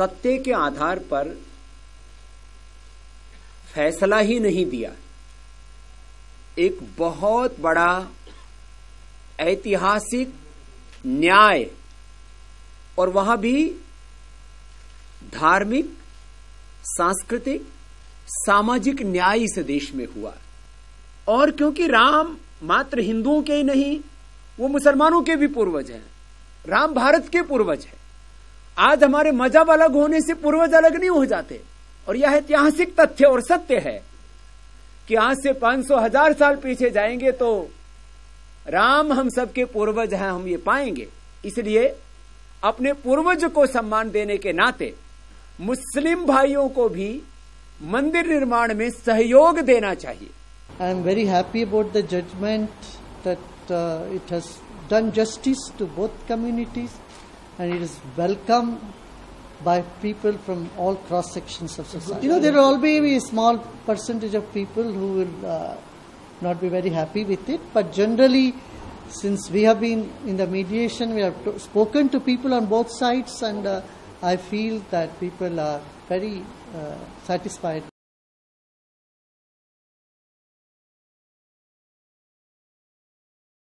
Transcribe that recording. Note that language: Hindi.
सत्य के आधार पर फैसला ही नहीं दिया। एक बहुत बड़ा ऐतिहासिक न्याय और वहाँ भी धार्मिक, सांस्कृतिक, सामाजिक न्याय इस देश में हुआ। और क्योंकि राम मात्र हिंदुओं के ही नहीं, वो मुसलमानों के भी पूर्वज हैं। राम भारत के पूर्वज है। आज हमारे मज़हब अलग होने से पूर्वज अलग नहीं हो जाते। और यह ऐतिहासिक तथ्य और सत्य है कि आज से 500 हज़ार साल पीछे जाएँगे तो राम हम सबके पूर्वज हैं हम ये पाएँगे। इसलिए अपने पूर्वज को सम्मान देने के नाते मुस्लिम भाइयों को भी मंदिर निर्माण में सहयोग देना चाहिए। I am very happy about the judgement uh, it has done justice to both communities. And it is welcome by people from all cross sections of society. You know, there will always be a small percentage of people who will uh, not be very happy with it, but generally, since we have been in the mediation, we have to, spoken to people on both sides, and uh, I feel that people are very uh, satisfied